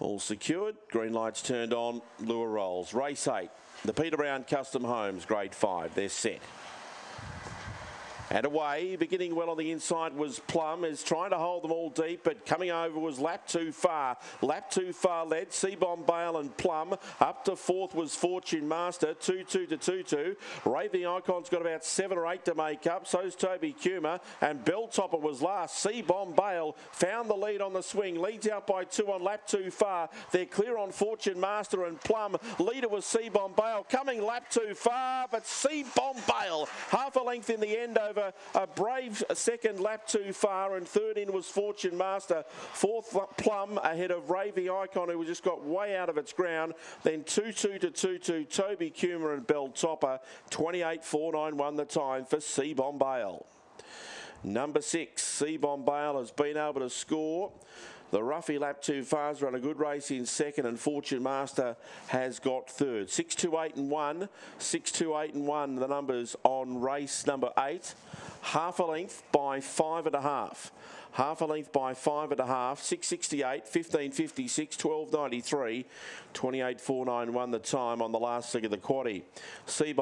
All secured. Green lights turned on. Lure rolls. Race eight. The Peter Brown Custom Homes, grade five. They're set. And away, beginning well on the inside was Plum, is trying to hold them all deep, but coming over was Lap Too Far. Lap Too Far led, Seabomb Bale and Plum. Up to fourth was Fortune Master, 2-2 to 2-2. Raving Icon's got about seven or eight to make up, so's Toby Cuma, and Belltopper was last. Seabomb Bale found the lead on the swing, leads out by two on Lap Too Far. They're clear on Fortune Master and Plum. Leader was Seabomb Bale, coming Lap Too Far, but Seabomb Bale, half a length in the end over a brave second lap too far, and third in was Fortune Master. Fourth Plum ahead of Raving Icon, who just got way out of its ground. Then 2 2 to 2 2, Toby Cuma and Bell Topper. 28 4 9 won the time for Seabomb Bale. Number six, Seabomb Bale has been able to score. The Ruffy lap too far has run a good race in second, and Fortune Master has got third. Six two eight and one, six two eight and one. The numbers on race number eight, half a length by five and a half. Half a length by five and a half, 668, 1556, 1293, 28 491 the time on the last leg of the quaddy. Seabomb